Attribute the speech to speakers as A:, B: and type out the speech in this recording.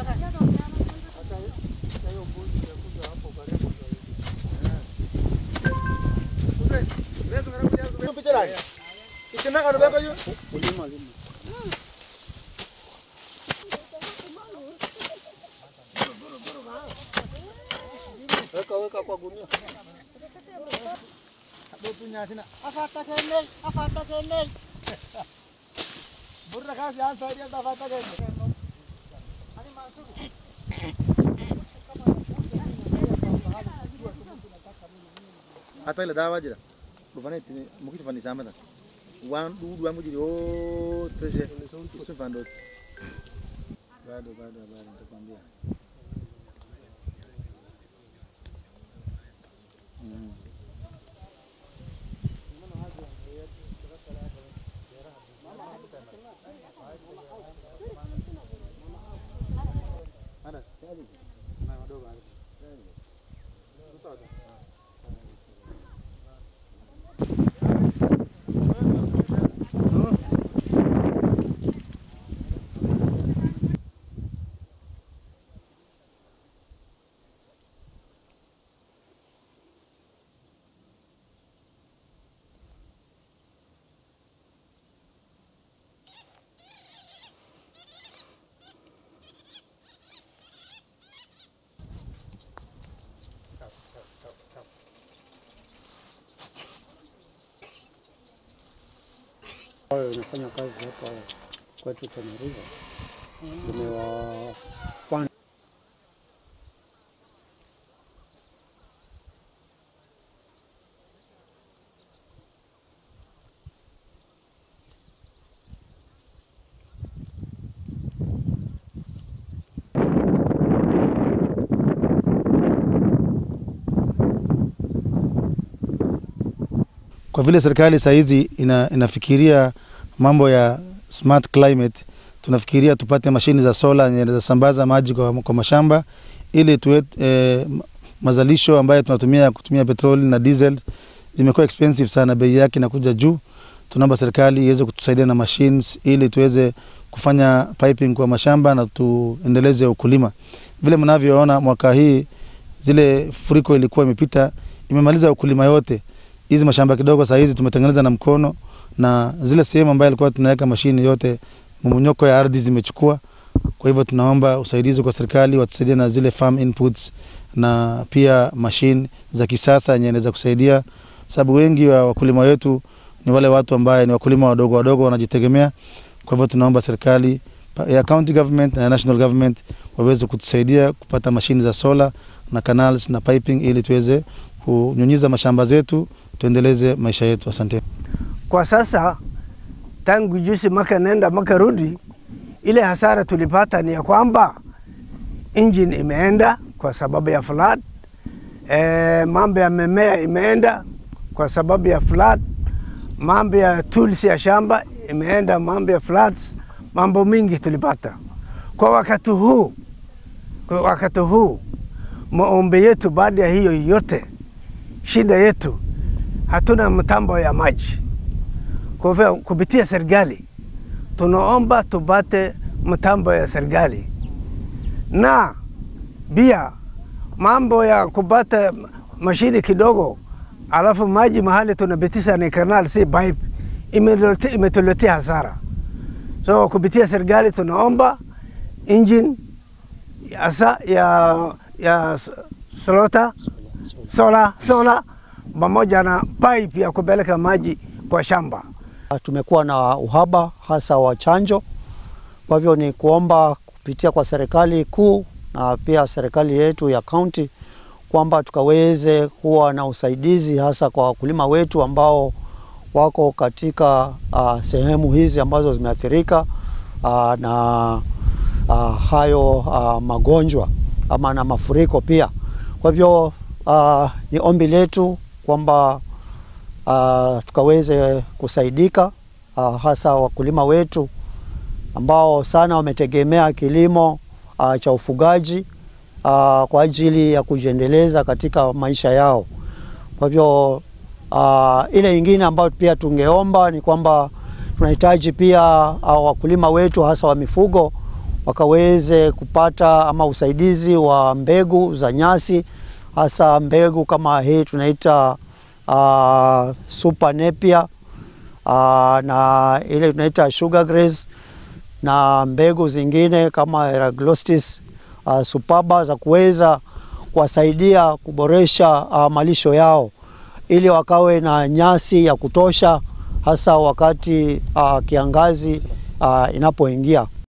A: Apa tak berapa Apa tak lima. Eh kau kau dia tak punya sini. Dia. Hata ile dawa jira. Bufane tini mukiti fani samata. Wan dudu wangu jiri o teshe. Isu fando. Bado bado bado nitakwambia. Mm. 哦，那三
B: 年开始，那个关注他那边，有没有？
A: Kwa vile serikali saa hizi ina, inafikiria mambo ya smart climate, tunafikiria tupate mashini za sola zinazosambaza maji kwa, kwa mashamba ili tuwe, eh, mazalisho ambayo tunatumia kutumia petroli na diesel zimekuwa expensive sana, bei yake inakuja juu. Tunaomba serikali iweze kutusaidia na machines ili tuweze kufanya piping kwa mashamba na tuendeleze ukulima. Vile mnavyoona mwaka hii zile furiko ilikuwa imepita imemaliza ukulima yote hizi mashamba kidogo saa hizi tumetengeneza na mkono na zile sehemu ambayo ilikuwa tunaweka mashini yote mmonyoko ya ardhi zimechukua. Kwa hivyo tunaomba usaidizi kwa serikali watusaidie na zile farm inputs na pia mashine za kisasa yenye inaweza kusaidia, sababu wengi wa wakulima wetu ni wale watu ambaye ni wakulima wadogo wadogo wanajitegemea. Kwa hivyo tunaomba serikali ya county government na national government waweze kutusaidia kupata mashini za solar na canals na piping ili tuweze kunyunyiza mashamba zetu tuendeleze maisha yetu. Asante.
C: Kwa sasa tangu juzi maka nenda maka rudi, ile hasara tulipata ni ya kwamba engine imeenda kwa sababu ya flood. E, mambo ya mimea imeenda kwa sababu ya flood. Mambo ya tools ya shamba imeenda, mambo ya floods, mambo mingi tulipata kwa wakati huu. Kwa wakati huu maombi yetu baada ya hiyo yote, shida yetu hatuna mtambo ya maji. Kwa hivyo kupitia serikali tunaomba tupate mtambo ya serikali, na pia mambo ya kupata mashini kidogo, alafu maji mahali tunapitisha ni kanal, si pipe, imetuletea hasara. So kupitia serikali tunaomba engine ya, ya s- slota sola sola pamoja na pipe ya kupeleka maji kwa shamba.
B: tumekuwa na uhaba hasa wa chanjo. Kwa hivyo ni kuomba kupitia kwa serikali kuu na pia serikali yetu ya kaunti kwamba tukaweze kuwa na usaidizi hasa kwa wakulima wetu ambao wako katika uh, sehemu hizi ambazo zimeathirika uh, na uh, hayo uh, magonjwa ama na mafuriko pia. Kwa hivyo uh, ni ombi letu kwamba uh, tukaweze kusaidika uh, hasa wakulima wetu ambao sana wametegemea kilimo uh, cha ufugaji uh, kwa ajili ya kujiendeleza katika maisha yao. Kwa hivyo uh, ile ingine ambayo pia tungeomba ni kwamba tunahitaji pia uh, wakulima wetu hasa wa mifugo wakaweze kupata ama usaidizi wa mbegu za nyasi, hasa mbegu kama hii tunaita uh, Super nepia uh, na ile tunaita sugar grace na mbegu zingine kama Eraglostis uh, superba za kuweza kuwasaidia kuboresha uh, malisho yao ili wakawe na nyasi ya kutosha hasa wakati uh, kiangazi uh, inapoingia.